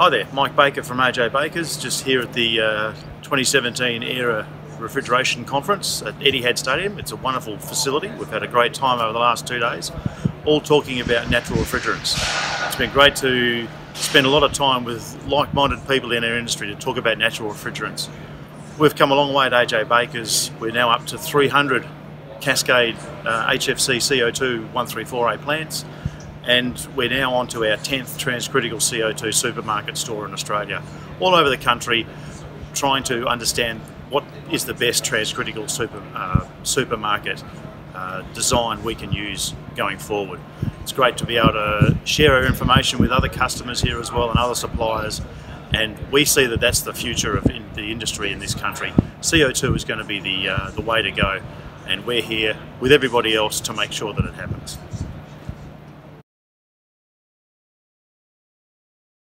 Hi there, Mike Baker from AJ Bakers, just here at the uh, 2017 AIRAH Refrigeration Conference at Etihad Stadium. It's a wonderful facility. We've had a great time over the last two days, all talking about natural refrigerants. It's been great to spend a lot of time with like-minded people in our industry to talk about natural refrigerants. We've come a long way at AJ Bakers. We're now up to 300 Cascade uh, HFC CO2 134A plants and we're now on to our 10th transcritical CO2 supermarket store in Australia. All over the country, trying to understand what is the best transcritical super, uh, supermarket uh, design we can use going forward. It's great to be able to share our information with other customers here as well and other suppliers and we see that that's the future of in the industry in this country. CO2 is going to be the, uh, the way to go and we're here with everybody else to make sure that it happens.